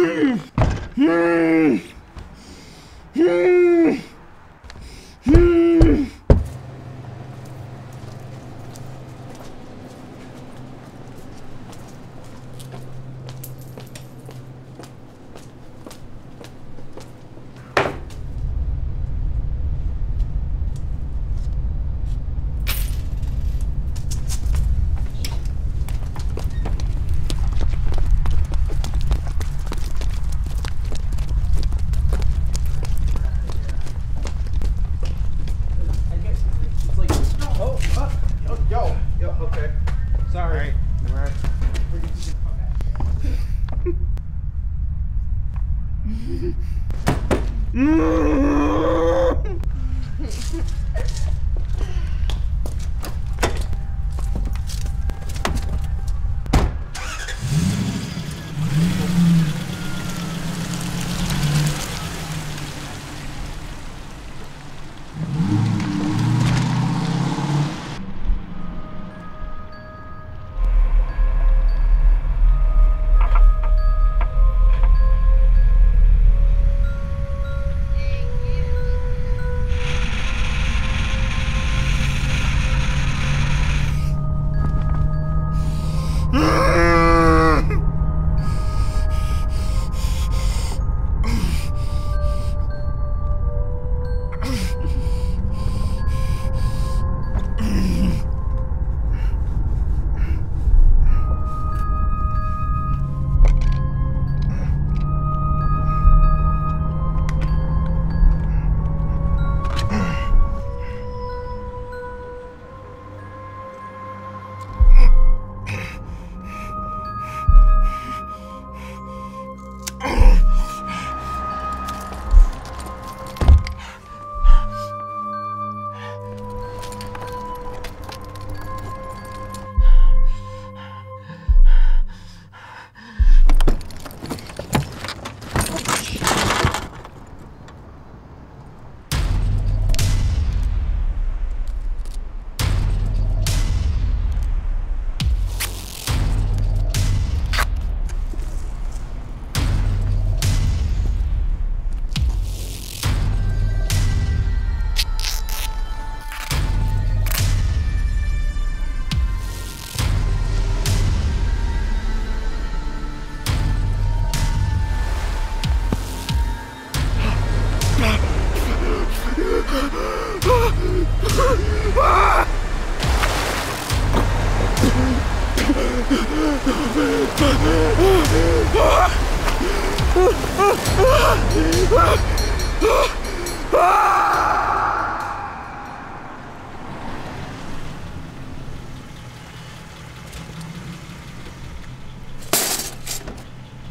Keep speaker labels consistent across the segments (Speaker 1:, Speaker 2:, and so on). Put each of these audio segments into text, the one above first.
Speaker 1: Oh, uh, oh, yo, yo, okay. Sorry. All right.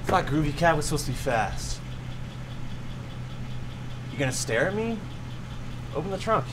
Speaker 2: Thought GroovyCab was supposed to be fast. You gonna stare at me? Open the trunk.